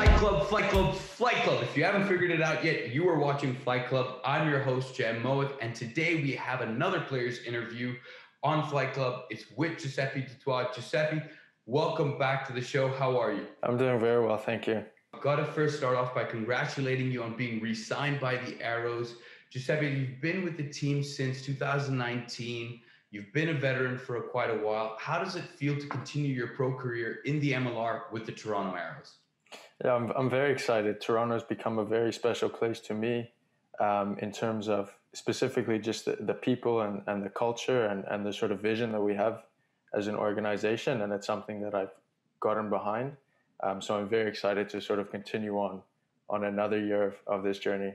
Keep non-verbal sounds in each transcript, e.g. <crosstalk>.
Flight Club, Flight Club, Flight Club. If you haven't figured it out yet, you are watching Flight Club. I'm your host, Jem Mowick, and today we have another player's interview on Flight Club. It's with Giuseppe Dutoit. Guiseppe, welcome back to the show. How are you? I'm doing very well, thank you. I've got to first start off by congratulating you on being re signed by the Arrows. Guiseppe, you've been with the team since 2019. You've been a veteran for quite a while. How does it feel to continue your pro career in the MLR with the Toronto Arrows? Yeah, I'm, I'm very excited. Toronto has become a very special place to me um, in terms of specifically just the, the people and, and the culture and, and the sort of vision that we have as an organization. And it's something that I've gotten behind. Um, so I'm very excited to sort of continue on on another year of, of this journey.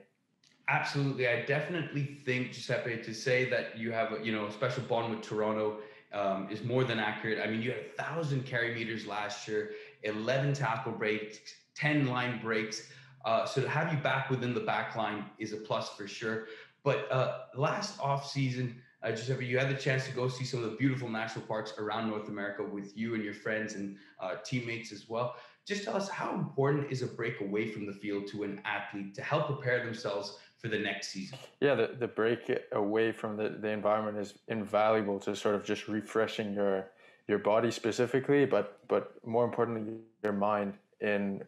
Absolutely, I definitely think Guiseppe to say that you have a, you know a special bond with Toronto um, is more than accurate. I mean, you had a thousand carry meters last year, eleven tackle breaks, ten line breaks. Uh, so to have you back within the back line is a plus for sure. But uh, last off season, uh, Guiseppe, you had the chance to go see some of the beautiful national parks around North America with you and your friends and uh, teammates as well. Just tell us how important is a break away from the field to an athlete to help prepare themselves for the next season? Yeah, the, the break away from the, the environment is invaluable to sort of just refreshing your your body specifically, but but more importantly, your mind in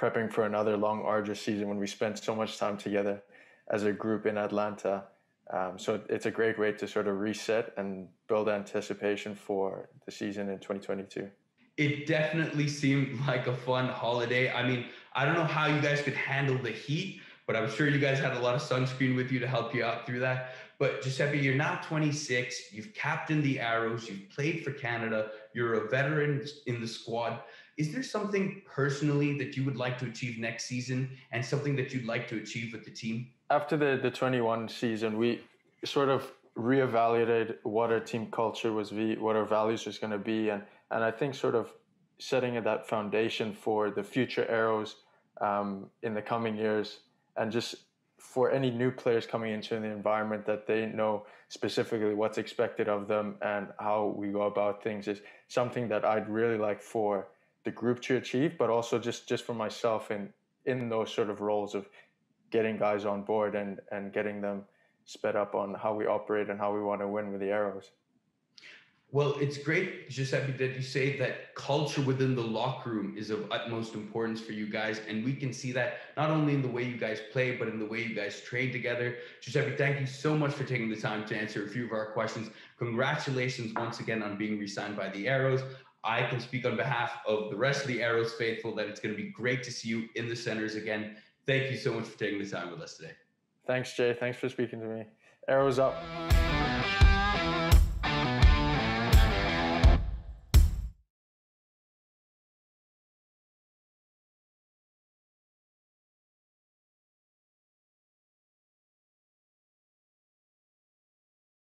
prepping for another long, arduous season when we spent so much time together as a group in Atlanta. Um, so it's a great way to sort of reset and build anticipation for the season in 2022. It definitely seemed <laughs> like a fun holiday. I mean, I don't know how you guys could handle the heat, but I'm sure you guys had a lot of sunscreen with you to help you out through that. But Guiseppe, you're now 26. You've captained the Arrows. You've played for Canada. You're a veteran in the squad. Is there something personally that you would like to achieve next season and something that you'd like to achieve with the team? After the, the 21 season, we sort of reevaluated what our team culture was, what our values was going to be. And, and I think sort of setting that foundation for the future Arrows um, in the coming years and just for any new players coming into the environment that they know specifically what's expected of them and how we go about things is something that I'd really like for the group to achieve, but also just just for myself in in those sort of roles of getting guys on board and and getting them sped up on how we operate and how we want to win with the arrows. Well, it's great, Guiseppe, that you say that culture within the locker room is of utmost importance for you guys. And we can see that not only in the way you guys play, but in the way you guys train together. Guiseppe, thank you so much for taking the time to answer a few of our questions. Congratulations once again on being re signed by the Arrows. I can speak on behalf of the rest of the Arrows faithful that it's going to be great to see you in the centers again. Thank you so much for taking the time with us today. Thanks, Jay. Thanks for speaking to me. Arrows up.